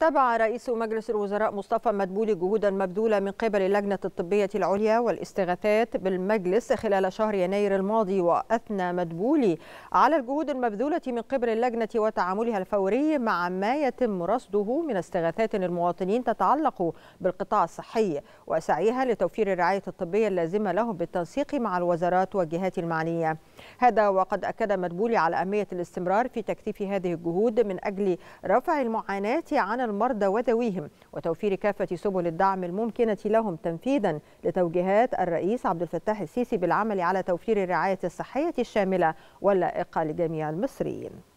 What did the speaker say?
تابع رئيس مجلس الوزراء مصطفى مدبولي جهودا مبذولة من قبل اللجنة الطبية العليا والاستغاثات بالمجلس خلال شهر يناير الماضي وأثنى مدبولي على الجهود المبذولة من قبل اللجنة وتعاملها الفوري مع ما يتم رصده من استغاثات للمواطنين تتعلق بالقطاع الصحي وسعيها لتوفير الرعاية الطبية اللازمة لهم بالتنسيق مع الوزارات والجهات المعنية. هذا وقد أكد مدبولي على أهمية الاستمرار في تكثيف هذه الجهود من أجل رفع المعاناة عن المرضى وذويهم وتوفير كافة سبل الدعم الممكنة لهم تنفيذا لتوجيهات الرئيس عبد الفتاح السيسي بالعمل على توفير الرعاية الصحية الشاملة واللائقة لجميع المصريين.